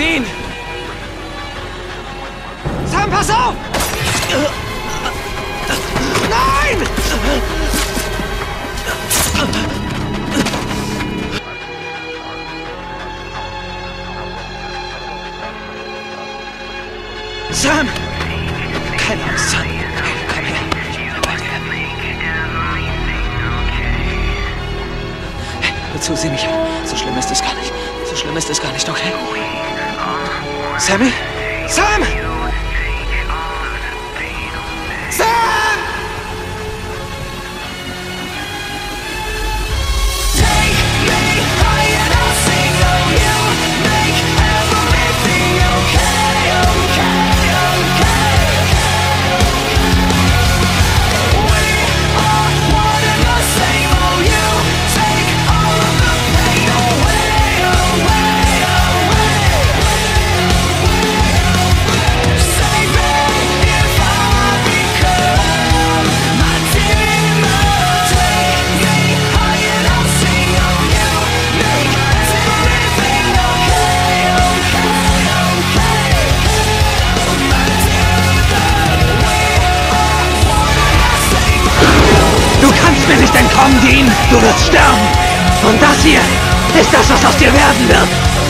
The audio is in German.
den! Sam, pass auf! Nein! Sam! Keine Angst, Sam. Komm her. Hey, hör zu, sieh mich an. So schlimm ist es gar nicht. Schlimm ist es gar nicht, okay? Sammy? Sam! Sam! Dean! Du wirst sterben! Und das hier ist das, was aus dir werden wird!